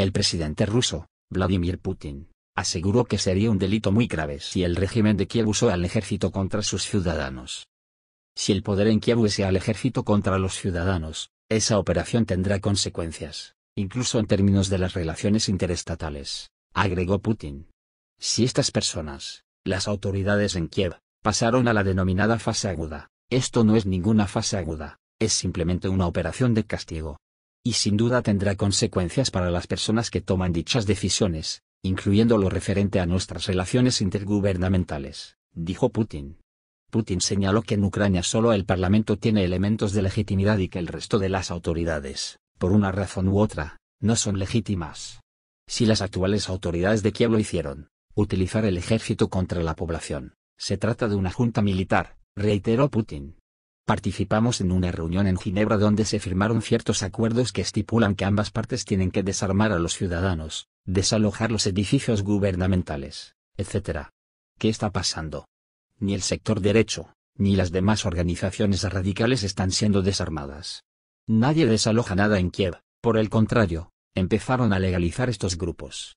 El presidente ruso, Vladimir Putin, aseguró que sería un delito muy grave si el régimen de Kiev usó al ejército contra sus ciudadanos. Si el poder en Kiev use al ejército contra los ciudadanos, esa operación tendrá consecuencias, incluso en términos de las relaciones interestatales, agregó Putin. Si estas personas, las autoridades en Kiev, pasaron a la denominada fase aguda, esto no es ninguna fase aguda, es simplemente una operación de castigo. Y sin duda tendrá consecuencias para las personas que toman dichas decisiones, incluyendo lo referente a nuestras relaciones intergubernamentales, dijo Putin. Putin señaló que en Ucrania solo el Parlamento tiene elementos de legitimidad y que el resto de las autoridades, por una razón u otra, no son legítimas. Si las actuales autoridades de Kiev lo hicieron, utilizar el ejército contra la población, se trata de una junta militar, reiteró Putin. Participamos en una reunión en Ginebra donde se firmaron ciertos acuerdos que estipulan que ambas partes tienen que desarmar a los ciudadanos, desalojar los edificios gubernamentales, etc. ¿Qué está pasando? Ni el sector derecho, ni las demás organizaciones radicales están siendo desarmadas. Nadie desaloja nada en Kiev, por el contrario, empezaron a legalizar estos grupos.